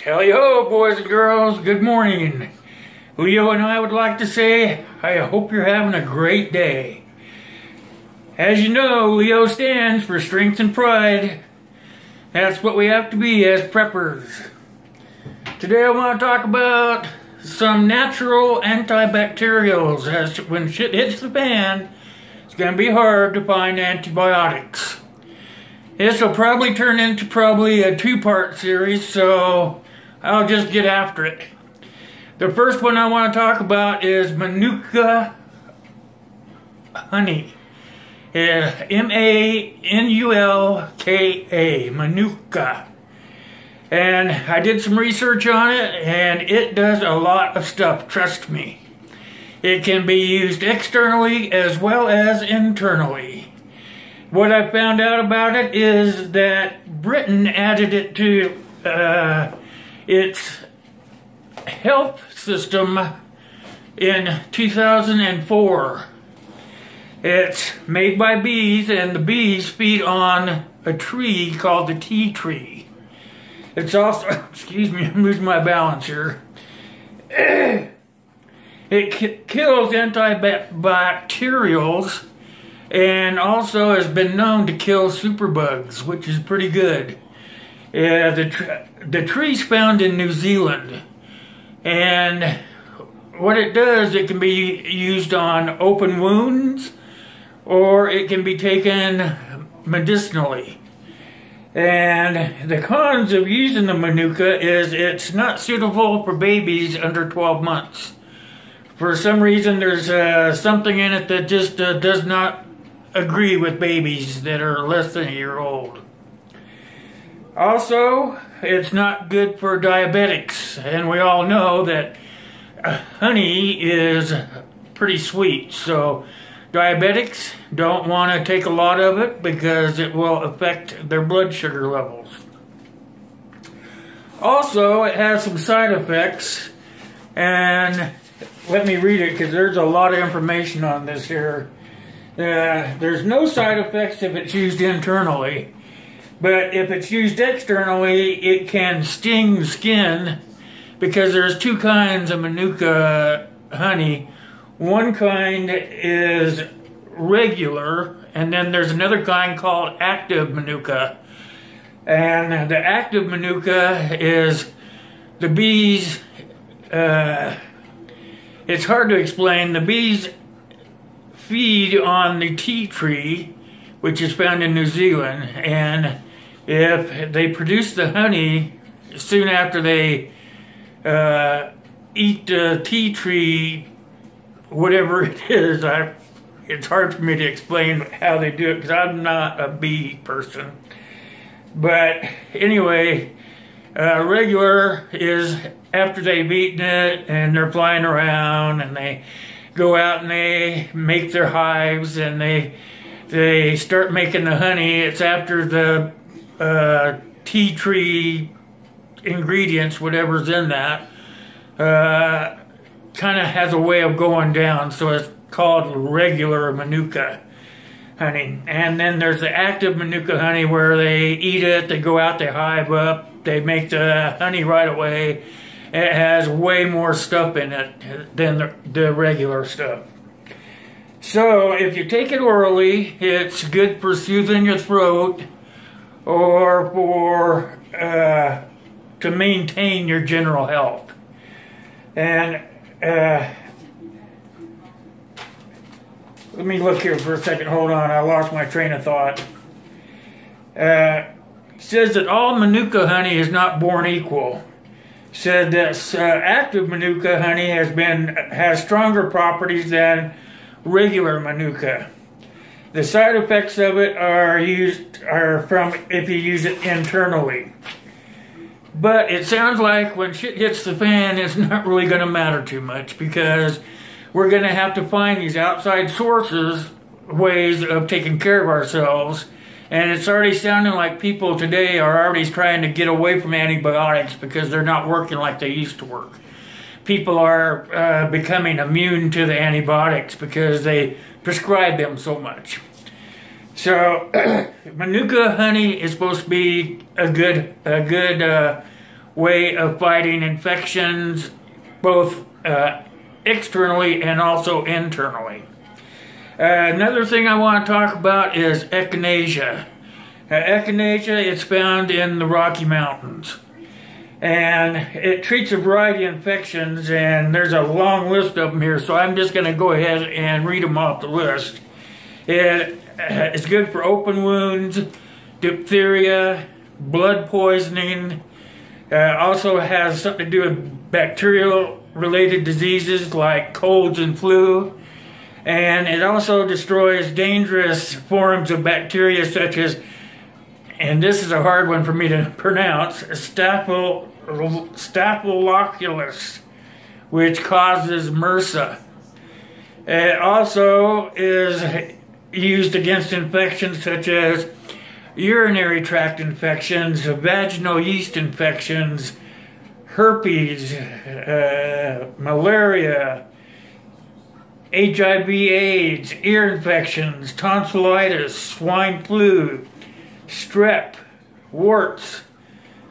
Tally ho, boys and girls, good morning. Leo and I would like to say, I hope you're having a great day. As you know, Leo stands for strength and pride. That's what we have to be as preppers. Today I want to talk about some natural antibacterials. As when shit hits the fan, it's going to be hard to find antibiotics. This will probably turn into probably a two-part series, so I'll just get after it. The first one I want to talk about is Manuka honey. Uh, M-A-N-U-L-K-A, Manuka. And I did some research on it, and it does a lot of stuff, trust me. It can be used externally as well as internally. What I found out about it is that Britain added it to uh, its health system in 2004. It's made by bees, and the bees feed on a tree called the tea tree. It's also, excuse me, I'm losing my balance here. It kills antibacterials and also has been known to kill superbugs, which is pretty good. Uh, the, tr the tree's found in New Zealand. And what it does, it can be used on open wounds or it can be taken medicinally. And the cons of using the Manuka is it's not suitable for babies under 12 months. For some reason, there's uh, something in it that just uh, does not agree with babies that are less than a year old. Also, it's not good for diabetics, and we all know that uh, honey is pretty sweet, so diabetics don't want to take a lot of it because it will affect their blood sugar levels. Also, it has some side effects, and let me read it because there's a lot of information on this here. Uh, there's no side effects if it's used internally. But if it's used externally, it can sting the skin because there's two kinds of Manuka honey. One kind is regular, and then there's another kind called active Manuka. And the active Manuka is the bees, uh, it's hard to explain. The bees feed on the tea tree, which is found in New Zealand, and if they produce the honey soon after they uh, eat the tea tree, whatever it is, I, it's hard for me to explain how they do it because I'm not a bee person. But anyway, uh, regular is after they've eaten it and they're flying around and they go out and they make their hives and they they start making the honey. It's after the uh, tea tree ingredients, whatever's in that, uh, kind of has a way of going down. So it's called regular Manuka honey. And then there's the active Manuka honey where they eat it, they go out, they hive up, they make the honey right away. It has way more stuff in it than the, the regular stuff. So if you take it orally, it's good for soothing your throat or for uh, to maintain your general health. And uh, let me look here for a second. Hold on, I lost my train of thought. Uh, says that all Manuka honey is not born equal. Said that uh, active Manuka honey has been has stronger properties than regular Manuka. The side effects of it are used are from if you use it internally. But it sounds like when shit hits the fan, it's not really going to matter too much because we're going to have to find these outside sources, ways of taking care of ourselves. And it's already sounding like people today are already trying to get away from antibiotics because they're not working like they used to work. People are uh, becoming immune to the antibiotics because they prescribe them so much. So, Manuka honey is supposed to be a good, a good uh, way of fighting infections, both uh, externally and also internally. Uh, another thing I want to talk about is echinacea. Uh, echinacea is found in the Rocky Mountains. And it treats a variety of infections, and there's a long list of them here, so I'm just going to go ahead and read them off the list. It, uh, it's good for open wounds, diphtheria, blood poisoning. Uh, also has something to do with bacterial related diseases like colds and flu. And it also destroys dangerous forms of bacteria such as, and this is a hard one for me to pronounce, Staphylococcus, which causes MRSA. It also is used against infections such as urinary tract infections, vaginal yeast infections, herpes, uh, malaria, HIV AIDS, ear infections, tonsillitis, swine flu, strep, warts,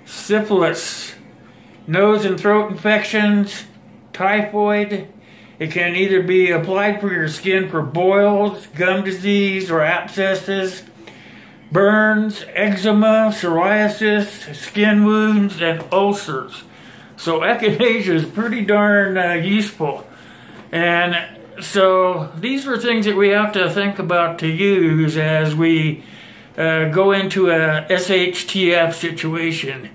syphilis, nose and throat infections, typhoid. It can either be applied for your skin for boils, gum disease, or abscesses, burns, eczema, psoriasis, skin wounds, and ulcers. So echinacea is pretty darn uh, useful. And so these are things that we have to think about to use as we uh, go into a SHTF situation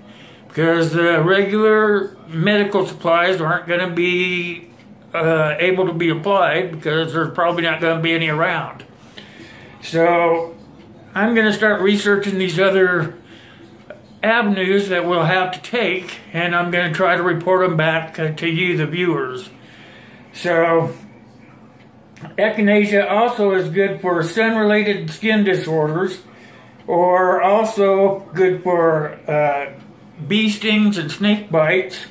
because the regular medical supplies aren't going to be uh, able to be applied because there's probably not going to be any around. So I'm going to start researching these other avenues that we'll have to take and I'm going to try to report them back to you, the viewers. So Echinacea also is good for sun-related skin disorders or also good for uh, bee stings and snake bites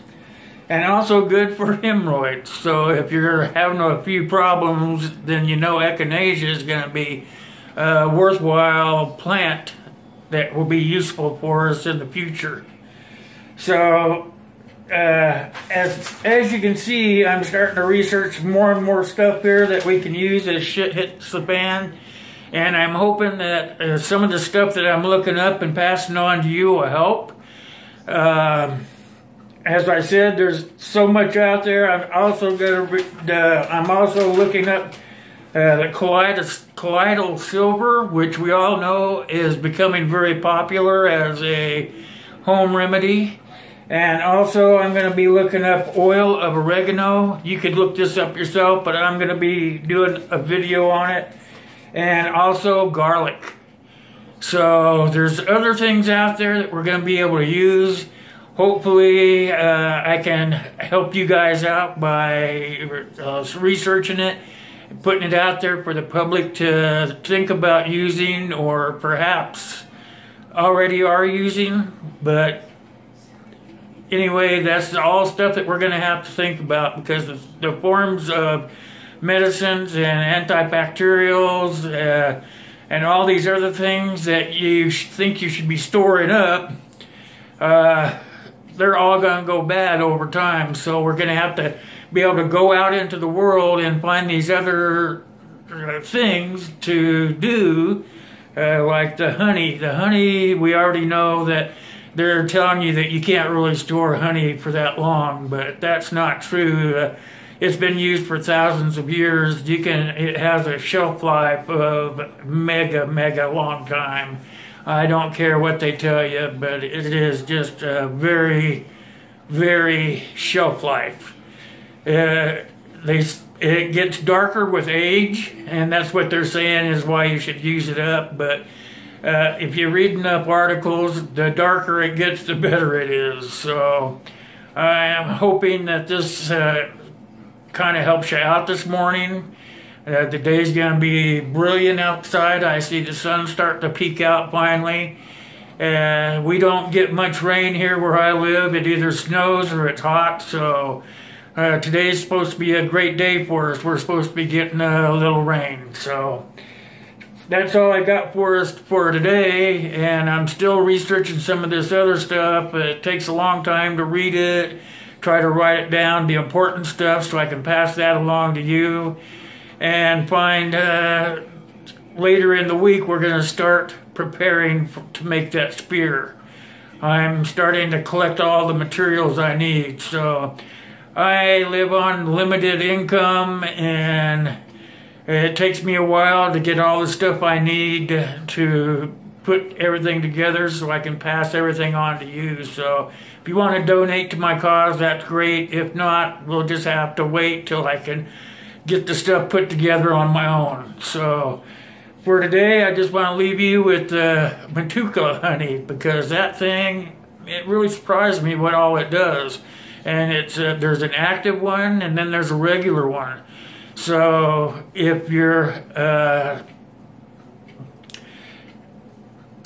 and also good for hemorrhoids. So if you're having a few problems, then you know echinacea is going to be a worthwhile plant that will be useful for us in the future. So uh, as as you can see, I'm starting to research more and more stuff here that we can use as shit hits the fan. And I'm hoping that uh, some of the stuff that I'm looking up and passing on to you will help. Uh, as I said, there's so much out there. I'm also to. Uh, I'm also looking up uh, the colloidal, colloidal silver, which we all know is becoming very popular as a home remedy. And also, I'm going to be looking up oil of oregano. You could look this up yourself, but I'm going to be doing a video on it. And also garlic. So there's other things out there that we're going to be able to use. Hopefully, uh, I can help you guys out by uh, researching it, putting it out there for the public to think about using or perhaps already are using. But anyway, that's all stuff that we're going to have to think about because the, the forms of medicines and antibacterials uh, and all these other things that you think you should be storing up, uh, they're all going to go bad over time. So we're going to have to be able to go out into the world and find these other uh, things to do, uh, like the honey. The honey, we already know that they're telling you that you can't really store honey for that long, but that's not true. Uh, it's been used for thousands of years. You can it has a shelf life of mega mega long time. I don't care what they tell you, but it is just a very very shelf life. Uh, they it gets darker with age, and that's what they're saying is why you should use it up, but uh, if you're reading up articles, the darker it gets, the better it is. So I am hoping that this uh, kind of helps you out this morning. Uh, the day's going to be brilliant outside. I see the sun start to peek out finally. And we don't get much rain here where I live. It either snows or it's hot. So uh, today's supposed to be a great day for us. We're supposed to be getting a little rain. So that's all I got for us for today. And I'm still researching some of this other stuff. It takes a long time to read it, try to write it down, the important stuff, so I can pass that along to you. And find uh, later in the week, we're going to start preparing for, to make that spear. I'm starting to collect all the materials I need. So I live on limited income and it takes me a while to get all the stuff I need to put everything together so I can pass everything on to you. So if you want to donate to my cause, that's great. If not, we'll just have to wait till I can get the stuff put together on my own. So for today, I just want to leave you with uh, Manuka honey because that thing, it really surprised me what all it does. And it's uh, there's an active one and then there's a regular one. So if you're uh,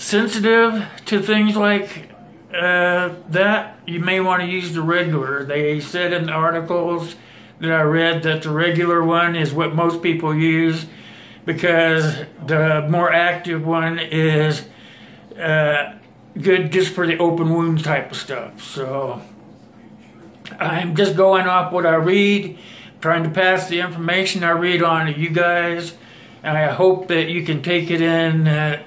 sensitive to things like uh, that, you may want to use the regular. They said in the articles that I read that the regular one is what most people use because the more active one is uh, good just for the open wounds type of stuff. So I'm just going off what I read trying to pass the information I read on to you guys. And I hope that you can take it in uh,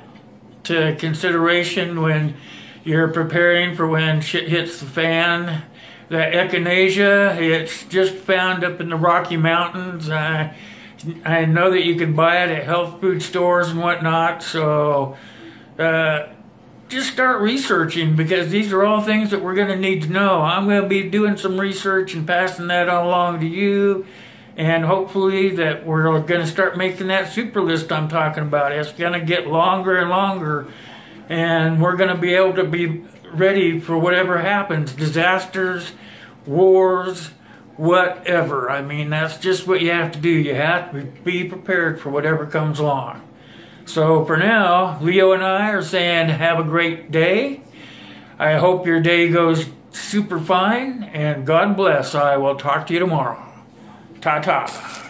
to consideration when you're preparing for when shit hits the fan. The echinacea, it's just found up in the Rocky Mountains. I, I know that you can buy it at health food stores and whatnot. So uh, just start researching because these are all things that we're going to need to know. I'm going to be doing some research and passing that along to you. And hopefully that we're going to start making that super list I'm talking about. It's going to get longer and longer. And we're going to be able to be ready for whatever happens. Disasters, wars, whatever. I mean, that's just what you have to do. You have to be prepared for whatever comes along. So for now, Leo and I are saying have a great day. I hope your day goes super fine, and God bless. I will talk to you tomorrow. Ta-ta.